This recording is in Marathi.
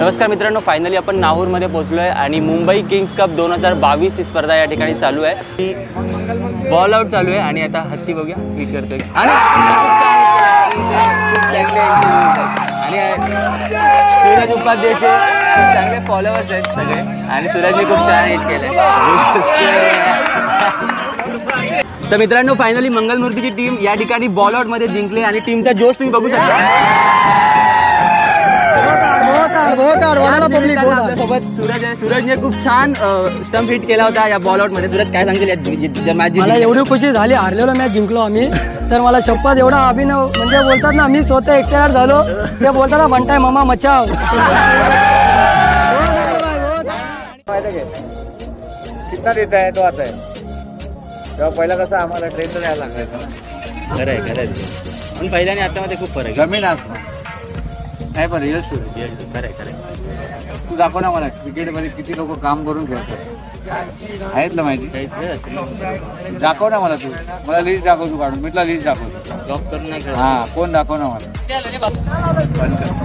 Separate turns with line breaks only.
नमस्कार मित्रांनो फायनली आपण नाहूरमध्ये पोहोचलो आहे आणि मुंबई किंग्स कप दोन हजार बावीस ही स्पर्धा या ठिकाणी चालू आहे. बॉल आउट चालू आहे आणि आता हत्ती बघूया हिट करतोय. आणि सूरज उपाध्यायचे चांगले फॉलोअर्स आहेत सगळे. आणि सूरजने खूप छान हिट केलंय. तर मित्रांनो फायनली मंगलमूर्तीची टीम या ठिकाणी बॉल आउटमध्ये जिंकली आणि टीमचा जोश तुम्ही बघू शकता. आपल्यासोबत सूरज आहे. सूरजने खूप छान स्टंप हिट केला होता या बॉल आउटमध्ये. सूरज काय सांगतील मॅच
मला? एवढी खुशी झाली हारलेलो मॅच जिंकलो आम्ही. तर मला शपथ एवढा अभिनव म्हणजे बोलतात ना मी स्वतः एक्सपायर झालो. ते बोलतात ना म्हणताय मामा मचाव.
कितना देता है तो आता है। तेव्हा पहिला कसं आम्हाला ट्रेनचं यायला लागायचं
खरं आहे खरं आहे पण पहिल्या आणि आता मध्ये खूप फरक आहे.
जमीन आसमान नाही पण रिअल सुरू
Yes, खरं आहे खरं आहे
तू दाखव ना मला क्रिकेटमध्ये किती लोक काम करून खेळतात. आहेत ना माहिती?
काही.
दाखव ना मला तू. मला लिस्ट दाखव तू काढून. मिटला लिस्ट दाखव
जॉब करून नाही खेळत.
हा कोण दाखव ना मला. बंद कर.